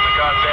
the goddamn.